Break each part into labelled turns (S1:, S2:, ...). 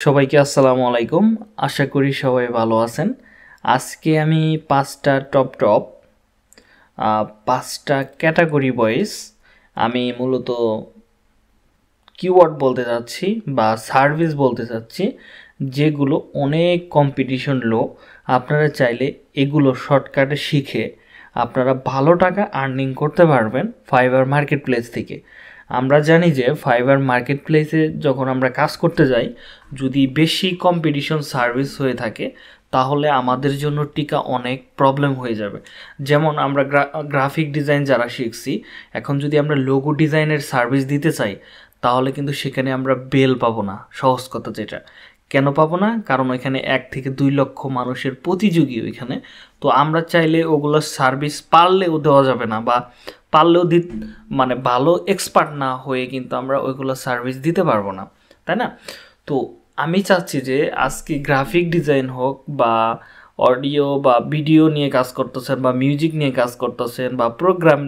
S1: সবাইকে আসসালামু আলাইকুম। আশা করি সবাই ভালো আছেন। আজকে আমি পাঁচটা টপ টপ পাঁচটা ক্যাটাগরি বয়েস আমি মূলত কিওয়ার্ড বলতে চাচ্ছি বা সার্ভিস বলতে চাচ্ছি যেগুলো অনেক কম্পিটিশন লো। আপনারা চাইলে এগুলো শর্টকাটে শিখে আপনারা ভালো টাকা আর্নিং করতে পারবেন ফাইবার মার্কেট প্লেস থেকে। আমরা জানি যে ফাইবার মার্কেট প্লেসে যখন আমরা কাজ করতে যাই, যদি বেশি কম্পিটিশন সার্ভিস হয়ে থাকে, তাহলে আমাদের জন্য টিকা অনেক প্রবলেম হয়ে যাবে। যেমন আমরা গ্রাফিক ডিজাইন যারা শিখছি, এখন যদি আমরা লোগো ডিজাইনের সার্ভিস দিতে চাই, তাহলে কিন্তু সেখানে আমরা বেল পাবো না, সহজ কথা যেটা। কেন পাবো না? কারণ ওইখানে এক থেকে দুই লক্ষ মানুষের প্রতিযোগী ওইখানে। তো আমরা চাইলে ওগুলো সার্ভিস পারলেও দেওয়া যাবে না বা পারলেও দি মানে ভালো এক্সপার্ট না হয়ে কিন্তু আমরা ওইগুলো সার্ভিস দিতে পারব না, তাই না? তো আমি চাচ্ছি যে আজকে গ্রাফিক ডিজাইন হোক বা অডিও বা ভিডিও নিয়ে কাজ করতেছেন বা মিউজিক নিয়ে কাজ করতেছেন বা প্রোগ্রাম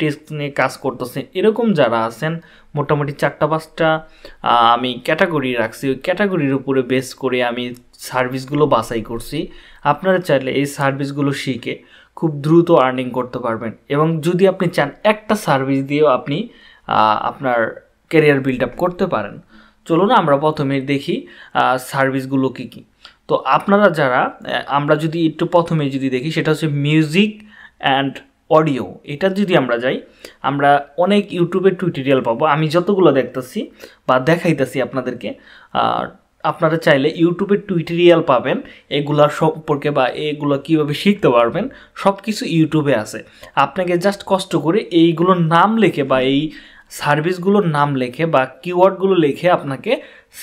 S1: টেস্ট নিয়ে কাজ করতেছেন, এরকম যারা আছেন, মোটামুটি চারটা পাঁচটা আমি ক্যাটাগরি রাখছি। ওই ক্যাটাগরির উপরে বেস করে আমি সার্ভিসগুলো বাছাই করছি। আপনারা চাইলে এই সার্ভিসগুলো শিখে খুব দ্রুত আর্নিং করতে পারবেন। এবং যদি আপনি চান একটা সার্ভিস দিয়েও আপনি আপনার ক্যারিয়ার বিল্ড আপ করতে পারেন। চলুন আমরা প্রথমে দেখি সার্ভিসগুলো কী কী। তো আপনারা যারা আমরা যদি একটু প্রথমে যদি দেখি, সেটা হচ্ছে মিউজিক অ্যান্ড অডিও এটা যদি আমরা যাই, আমরা অনেক ইউটিউবের টিউটোরিয়াল পাবো। আমি যতগুলো দেখতেছি বা দেখাইতেছি আপনাদেরকে আপনারা চাইলে ইউটিউবের টিউটোরিয়াল পাবেন এগুলার সম্পর্কে বা এগুলো কীভাবে শিখতে পারবেন সব কিছু ইউটিউবে আছে। আপনাকে জাস্ট কষ্ট করে এইগুলোর নাম লেখে বা এই সার্ভিসগুলোর নাম লেখে বা কিওয়ার্ডগুলো লিখে আপনাকে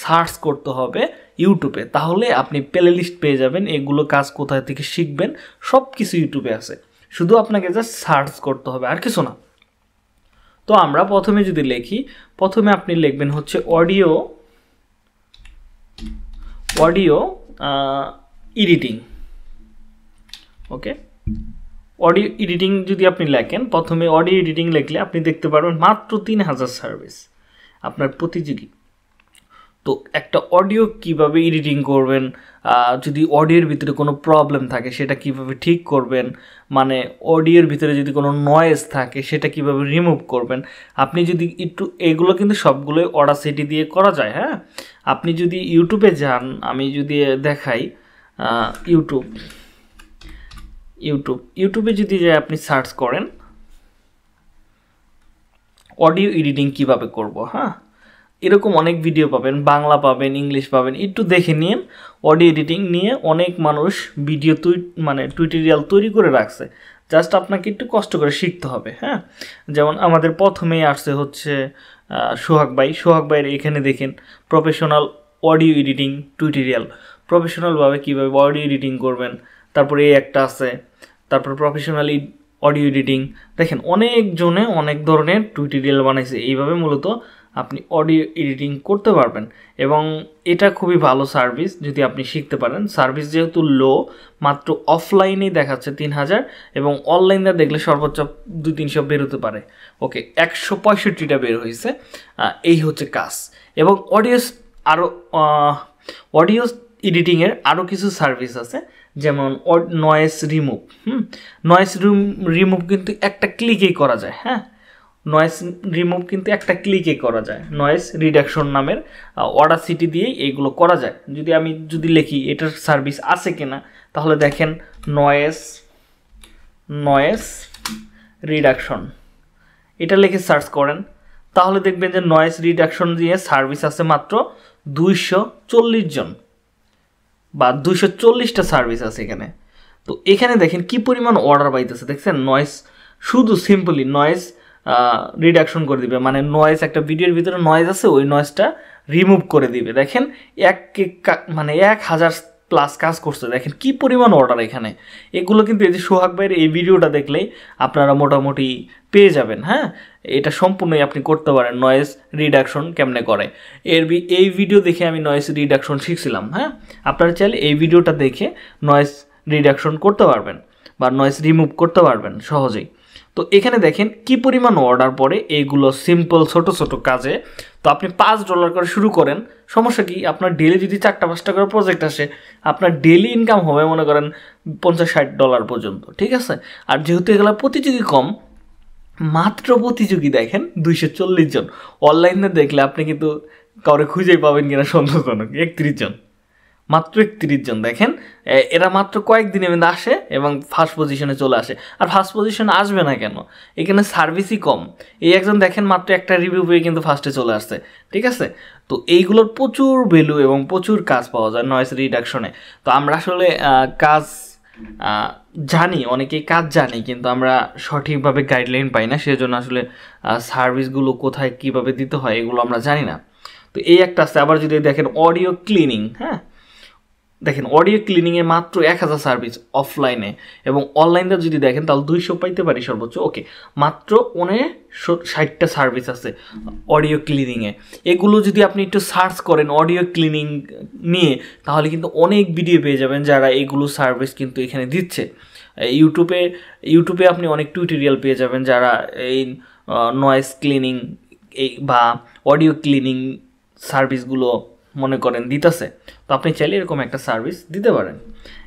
S1: সার্চ করতে হবে ইউটিউবে তাহলে আপনি প্লে লিস্ট পেয়ে যাবেন, এগুলো কাজ কোথায় থেকে শিখবেন সব কিছু ইউটিউবে আছে। শুধু আপনাকে জাস্ট সার্চ করতে হবে, আর কিছু না। তো আমরা প্রথমে যদি লিখি, প্রথমে আপনি লিখবেন হচ্ছে audio audio editing okay audio editing যদি আপনি লেখেন, প্রথমে অডিও এডিটিং লিখলে আপনি দেখতে পারবেন মাত্র তিন হাজার সার্ভিস আপনার প্রতিযোগী। তো একটা অডিও কীভাবে এডিটিং করবেন যদি অডিওর ভিতরে কোনো প্রবলেম থাকে, সেটা কীভাবে ঠিক করবেন মানে অডিওর ভিতরে যদি কোনো নয়েজ থাকে, সেটা কীভাবে রিমুভ করবেন, আপনি যদি একটু, এগুলো কিন্তু সবগুলোই অডাসিটি দিয়ে করা যায় হ্যাঁ? আপনি যদি ইউটিউবে যান, আমি যদি দেখাই ইউটিউব ইউটিউব ইউটিউবে যদি যে আপনি সার্চ করেন অডিও এডিটিং কীভাবে করব হ্যাঁ? এরকম অনেক ভিডিও পাবেন, বাংলা পাবেন ইংলিশ পাবেন, একটু দেখে নিন অডিও এডিটিং নিয়ে অনেক মানুষ ভিডিও তুই মানে টুইটোরিয়াল তৈরি করে রাখছে। জাস্ট আপনাকে একটু কষ্ট করে শিখতে হবে হ্যাঁ? যেমন আমাদের প্রথমেই আসছে হচ্ছে সোহাগ ভাই। সোহাগ ভাইয়ের এখানে দেখেন প্রফেশনাল অডিও এডিটিং টুইটোরিয়াল প্রফেশনালভাবে কীভাবে অডিও এডিটিং করবেন, তারপরে এই একটা আছে, তারপর প্রফেশনালি অডিও এডিটিং দেখেন, অনেকজনে অনেক ধরনের টুইটোরিয়াল বানাইছে, এইভাবে মূলত আপনি অডিও এডিটিং করতে পারবেন। এবং এটা খুবই ভালো সার্ভিস যদি আপনি শিখতে পারেন। সার্ভিস যেহেতু লো মাত্র অফলাইনেই দেখাচ্ছে তিন হাজার এবং অনলাইনে দেখলে সর্বোচ্চ দুই তিনশো বেরোতে পারে। ওকে একশো পঁয়ষট্টিটা বের হয়েছে। এই হচ্ছে কাজ। এবং অডিওস আরও অডিও এডিটিংয়ের আরও কিছু সার্ভিস আছে। যেমন নয়েস রিমুভ হুম? নয়েস রিমুভ কিন্তু একটা ক্লিকেই করা যায় হ্যাঁ? নয়েস রিমুভ কিন্তু একটা ক্লিকে করা যায়। নয়েস রিডাকশন নামের অডাসিটি দিয়েই এইগুলো করা যায়। যদি আমি যদি লিখি এটার সার্ভিস আছে কিনা, তাহলে দেখেন নয়েস নয়েস রিডাকশন এটা লিখে সার্চ করেন, তাহলে দেখবেন যে নয়েস রিডাকশন দিয়ে সার্ভিস আছে মাত্র দুইশো চল্লিশ জন বা দুইশো চল্লিশটা সার্ভিস আছে এখানে। তো এখানে দেখেন কি পরিমাণ অর্ডার পাইতেছে, দেখছেন? নয়েস শুধু সিম্পলি নয়েজ রিডাকশন করে দিবে। মানে নয়েজ একটা ভিডিওর ভিতরে নয়েজ আছে, ওই নয়েজটা রিমুভ করে দিবে। দেখেন, এক মানে এক হাজার প্লাস কাজ করছে। দেখেন, কি পরিমাণ অর্ডার এখানে। এগুলো কিন্তু এই যে সোহাগ ভাইয়ের এই ভিডিওটা দেখলেই আপনারা মোটামুটি পেয়ে যাবেন হ্যাঁ? এটা সম্পূর্ণই আপনি করতে পারেন নয়েজ রিডাকশন কেমনে করে। এর এই ভিডিও দেখে আমি নয়েজ রিডাকশন শিখছিলাম হ্যাঁ? আপনারা চাইলে এই ভিডিওটা দেখে নয়েজ রিডাকশন করতে পারবেন বা নয়েজ রিমুভ করতে পারবেন সহজেই। তো এখানে দেখেন কি পরিমাণ অর্ডার পড়ে এইগুলো সিম্পল ছোট ছোট কাজে। তো আপনি পাঁচ ডলার করে শুরু করেন। সমস্যা কি? আপনার ডেলি যদি চারটা, পাঁচটা করে প্রজেক্ট আসে, আপনার ডেলি ইনকাম হবে মনে করেন পঞ্চাশ, ষাট ডলার পর্যন্ত, ঠিক আছে? আর যেহেতু এগুলো প্রতিযোগী কম, মাত্র প্রতিযোগী দেখেন দুইশো চল্লিশ জন। অনলাইনে দেখলে আপনি কিন্তু কাউরে খুঁজেই পাবেন কিনা সন্দেহজনক, একত্রিশ জন। মাত্র একত্রিশ জন, দেখেন? এরা মাত্র কয়েকদিনের মধ্যে আসে এবং ফার্স্ট পজিশনে চলে আসে। আর ফার্স্ট পজিশনে আসবে না কেন? এখানে সার্ভিসই কম। এই একজন দেখেন মাত্র একটা রিভিউ পেয়ে কিন্তু ফার্স্টে চলে আসছে। ঠিক আছে? তো এইগুলোর প্রচুর ভ্যালু এবং প্রচুর কাজ পাওয়া যায় নয়েস রিডাকশনে তো আমরা আসলে কাজ জানি, অনেকেই কাজ জানি, কিন্তু আমরা সঠিকভাবে গাইডলাইন পাই না। সেজন্য আসলে সার্ভিসগুলো কোথায় কীভাবে দিতে হয় এগুলো আমরা জানি না। তো এই একটা আছে। আবার যদি দেখেন অডিও ক্লিনিং হ্যাঁ? দেখেন অডিও ক্লিনিংয়ে মাত্র এক হাজার সার্ভিস অফলাইনে এবং অনলাইনে যদি দেখেন, তাহলে দুইশো পাইতে পারি সর্বোচ্চ। ওকে, মাত্র অনে ষাটটা সার্ভিস আছে অডিও ক্লিনিংয়ে এগুলো যদি আপনি একটু সার্চ করেন অডিও ক্লিনিং নিয়ে, তাহলে কিন্তু অনেক ভিডিও পেয়ে যাবেন যারা এগুলো সার্ভিস কিন্তু এখানে দিচ্ছে। ইউটিউবে ইউটিউবে আপনি অনেক টিউটোরিয়াল পেয়ে যাবেন যারা এই নয়েস ক্লিনিং বা অডিও ক্লিনিং সার্ভিসগুলো মনে করেন, দিতেছে। তো আপনি চাইলে এরকম একটা সার্ভিস দিতে পারেন।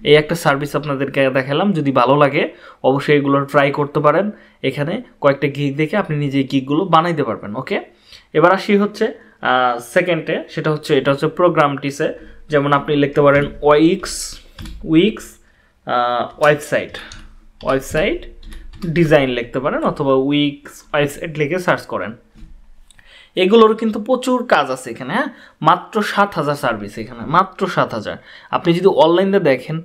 S1: এই একটা সার্ভিস আপনাদেরকে দেখালাম, যদি ভালো লাগে, অবশ্যই এগুলো ট্রাই করতে পারেন। এখানে কয়েকটা গিক দেখে আপনি নিজে গিকগুলো বানাইতে পারবেন ওকে এবার আসি হচ্ছে সেকেন্ডে সেটা হচ্ছে, এটা হচ্ছে প্রোগ্রামটিসে যেমন আপনি লিখতে পারেন Wix Wix website website design লিখতে পারেন, অথবা উইক্স ওয়েবসাইট লিখে সার্চ করেন। এগুলোর কিন্তু প্রচুর কাজ আছে এখানে হ্যাঁ? মাত্র সাত হাজার সার্ভিস এখানে, মাত্র সাত হাজার। আপনি যদি অনলাইনে দেখেন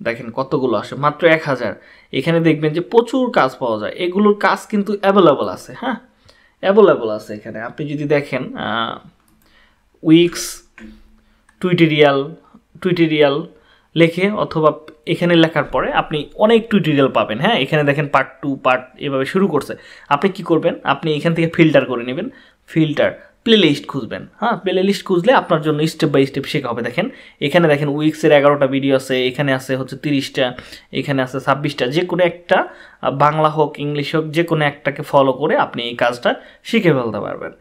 S1: দেখেন কতগুলো আসে, মাত্র এক হাজার। এখানে দেখবেন যে প্রচুর কাজ পাওয়া যায়। এগুলোর কাজ কিন্তু অ্যাভেলেবল আছে হ্যাঁ? অ্যাভেলেবল আছে এখানে। আপনি যদি দেখেন উইক্স টুইটেরিয়াল টুইটেরিয়াল লেখে অথবা এখানে লেখার পরে আপনি অনেক টিউটোরিয়াল পাবেন হ্যাঁ? এখানে দেখেন পার্ট টু পার্ট এভাবে শুরু করছে। আপনি কি করবেন? আপনি এখান থেকে ফিল্টার করে নেবেন। ফিল্টার প্লে লিস্ট খুঁজবেন। হ্যাঁ প্লে লিস্ট খুঁজলে আপনার জন্য স্টেপ বাই স্টেপ শেখা হবে। দেখেন, এখানে দেখেন উইক্সের এগারোটা ভিডিও আছে, এখানে আছে হচ্ছে তিরিশটা, এখানে আছে ছাব্বিশটা। যে কোনো একটা বাংলা হোক, ইংলিশ হোক, যে কোনো একটাকে ফলো করে আপনি এই কাজটা শিখে ফেলতে পারবেন।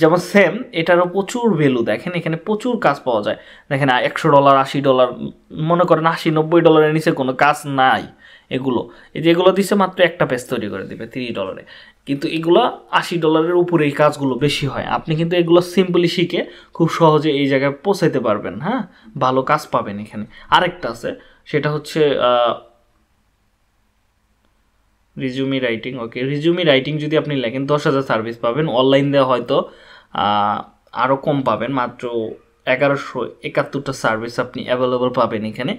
S1: যেমন সেম এটারও প্রচুর ভ্যালু দেখেন, এখানে প্রচুর কাজ পাওয়া যায়। দেখেন একশো ডলার আশি ডলার মনে করেন আশি নব্বই ডলারের নিচে কোনো কাজ নাই। এগুলো। এই যে এগুলো দিচ্ছে মাত্র একটা পেজ তৈরি করে দেবে, তিরিশ ডলারে কিন্তু এগুলো আশি ডলারের উপরে এই কাজগুলো বেশি হয়। আপনি কিন্তু এগুলো সিম্পলি শিখে খুব সহজে এই জায়গায় পৌঁছাইতে পারবেন হ্যাঁ? ভালো কাজ পাবেন এখানে। আরেকটা আছে, সেটা হচ্ছে resume writing okay resume writing যদি আপনি লেখেন, দশ হাজার সার্ভিস পাবেন। অনলাইন দেওয়া হয়তো আরও কম পাবেন, মাত্র এগারোশো একাত্তরটা সার্ভিস আপনি অ্যাভেলেবল পাবেন এখানে।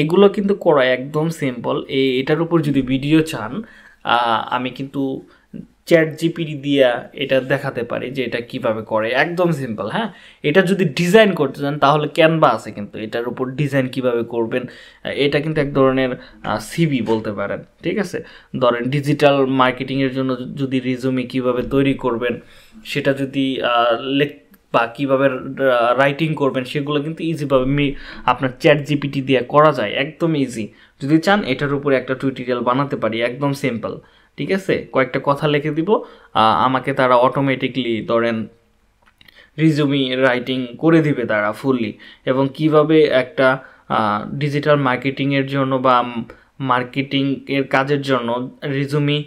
S1: এগুলো কিন্তু করা একদম সিম্পল এই, এটার উপর যদি ভিডিও চান আমি কিন্তু চ্যাট জিপিডি দিয়া এটা দেখাতে পারি যে এটা কীভাবে করে। একদম সিম্পল হ্যাঁ? এটা যদি ডিজাইন করতে চান, তাহলে ক্যানভা আছে কিন্তু। এটার উপর ডিজাইন কীভাবে করবেন, এটা কিন্তু এক ধরনের সিবি বলতে পারেন, ঠিক আছে? ধরেন ডিজিটাল মার্কেটিংয়ের জন্য যদি রিজুমি কীভাবে তৈরি করবেন, সেটা যদি বা কীভাবে রাইটিং করবেন সেগুলো কিন্তু ইজিভাবে আপনার চ্যাট জিপিটি দিয়ে করা যায়, একদম ইজি যদি চান, এটার উপরে একটা টুইটোরিয়াল বানাতে পারি, একদম সিম্পল ঠিক আছে? কয়েকটা কথা লিখে দিব। আমাকে তারা অটোমেটিকলি ধরেন রিজুমি রাইটিং করে দিবে তারা ফুললি এবং কীভাবে একটা ডিজিটাল মার্কেটিংয়ের জন্য বা মার্কেটিং এর কাজের জন্য রিজুমি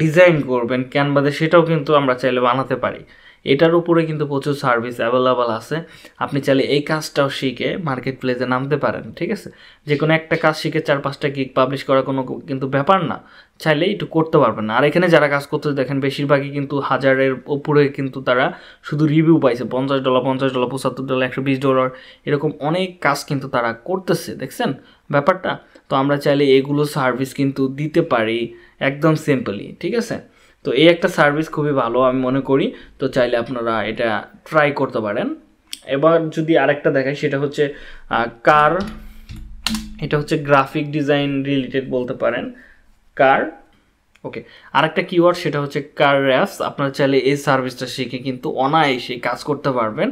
S1: ডিজাইন করবেন ক্যানভাতে সেটাও কিন্তু আমরা চাইলে বানাতে পারি। এটার উপরে কিন্তু প্রচুর সার্ভিস অ্যাভেলেবল আছে। আপনি চাইলে এই কাজটাও শিখে মার্কেট প্লেসে নামতে পারেন, ঠিক আছে? যে কোনো একটা কাজ শিখে চার পাঁচটা গিক পাবলিশ করা কোনো কিন্তু ব্যাপার না। চাইলে একটু করতে পারবেন। আর এখানে যারা কাজ করতে দেখেন বেশিরভাগই কিন্তু হাজারের উপরে কিন্তু তারা শুধু রিভিউ পাইছে। পঞ্চাশ ডলার পঞ্চাশ ডলার পঁচাত্তর ডলার একশো বিশ ডলার এরকম অনেক কাজ কিন্তু তারা করতেছে, দেখছেন? ব্যাপারটা? তো আমরা চাইলে এগুলো সার্ভিস কিন্তু দিতে পারি, একদম সিম্পলি ঠিক আছে? তো এই একটা সার্ভিস খুবই ভালো আমি মনে করি। তো চাইলে আপনারা এটা ট্রাই করতে পারেন। এবার যদি আরেকটা দেখাই, সেটা হচ্ছে কার এটা হচ্ছে গ্রাফিক ডিজাইন রিলেটেড বলতে পারেন। কার ওকে আরেকটা কিওয়ার্ড সেটা হচ্ছে কার র্যাপস আপনারা চাইলে এই সার্ভিসটা শিখে কিন্তু অনায়াসে কাজ করতে পারবেন।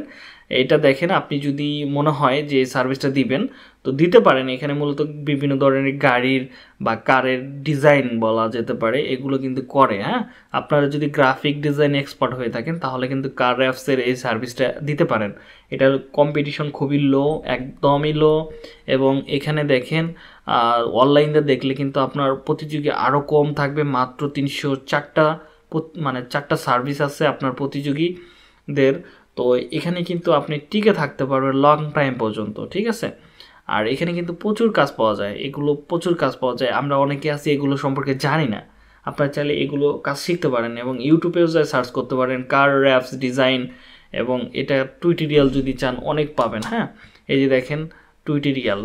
S1: এটা দেখেন, আপনি যদি মনে হয় যে সার্ভিসটা দিবেন, তো দিতে পারেন। এখানে মূলত বিভিন্ন ধরনের গাড়ির বা কারের ডিজাইন বলা যেতে পারে, এগুলো কিন্তু করে হ্যাঁ? আপনারা যদি গ্রাফিক ডিজাইন এক্সপার্ট হয়ে থাকেন, তাহলে কিন্তু কার অ্যাপসের এই সার্ভিসটা দিতে পারেন। এটার কম্পিটিশন খুবই লো একদমই লো এবং এখানে দেখেন অনলাইনে দেখলে কিন্তু আপনার প্রতিযোগী আরও কম থাকবে। মাত্র তিনশো চারটা মানে চারটা সার্ভিস আছে আপনার প্রতিযোগীদের। তো এখানে কিন্তু আপনি টিকে থাকতে পারবেন লং টাইম পর্যন্ত, ঠিক আছে? আর এখানে কিন্তু প্রচুর কাজ পাওয়া যায়, এগুলো প্রচুর কাজ পাওয়া যায়, আমরা অনেকে আছি এগুলো সম্পর্কে জানি না। আপনারা চাইলে এগুলো কাজ শিখতে পারেন এবং ইউটিউবেও যায় সার্চ করতে পারেন কার র্যাপস ডিজাইন এবং এটা টুইটেরিয়াল যদি চান অনেক পাবেন হ্যাঁ? এই যে দেখেন টুইটেরিয়াল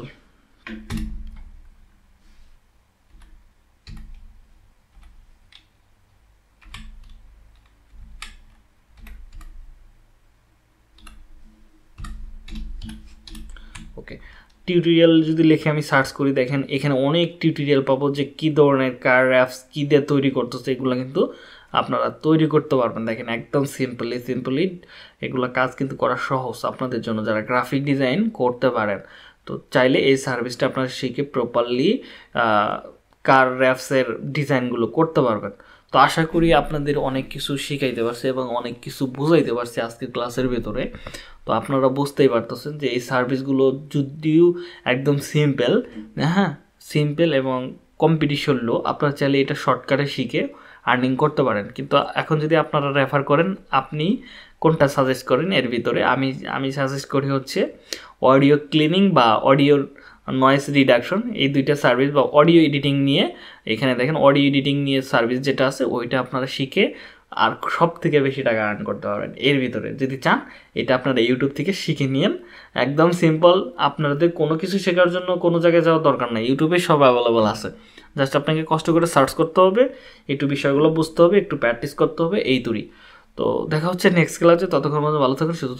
S1: ওকে। টিউটোরিয়াল যদি লিখে আমি সার্চ করি, দেখেন এখানে অনেক টিউটোরিয়াল পাবো যে কী ধরনের কার অ্যাপস কী দিয়ে তৈরি করতেছে, এগুলো কিন্তু আপনারা তৈরি করতে পারবেন। দেখেন একদম সিম্পলি সিম্পলি এগুলো কাজ কিন্তু করা সহজ আপনাদের জন্য, যারা গ্রাফিক ডিজাইন করতে পারেন। তো চাইলে এই সার্ভিসটা আপনারা শিখে প্রপারলি কার র্যাপসের ডিজাইনগুলো করতে পারবেন। তো আশা করি আপনাদের অনেক কিছু শিখাইতে পারছে এবং অনেক কিছু বোঝাইতে পারছে আজকের ক্লাসের ভেতরে। তো আপনারা বুঝতেই পারতেছেন যে এই সার্ভিসগুলো যদিও একদম সিম্পল হ্যাঁ সিম্পল এবং কম্পিটিশন লো আপনারা চাইলে এটা শর্টকাটে শিখে আর্নিং করতে পারেন। কিন্তু এখন যদি আপনারা রেফার করেন, আপনি কোনটা সাজেস্ট করেন এর ভিতরে? আমি আমি সাজেস্ট করি হচ্ছে অডিও ক্লিনিং বা অডিওর নয়েস রিডাকশন এই দুইটা সার্ভিস বা অডিও এডিটিং নিয়ে, এখানে দেখেন অডিও এডিটিং নিয়ে সার্ভিস যেটা আছে, ওইটা আপনারা শিখে আর সব থেকে বেশি টাকা আর্ন করতে পারবেন। এর ভিতরে যদি চান, এটা আপনারা ইউটিউব থেকে শিখে নিন একদম সিম্পল আপনাদের কোনো কিছু শেখার জন্য কোনো জায়গায় যাওয়ার দরকার নেই। ইউটিউবে সব অ্যাভেলেবল আছে। জাস্ট আপনাকে কষ্ট করে সার্চ করতে হবে, একটু বিষয়গুলো বুঝতে হবে, একটু প্র্যাকটিস করতে হবে, এই তুরি তো দেখা হচ্ছে নেক্সট ক্লাসে ততক্ষণ মধ্যে ভালো থাকুন শুধু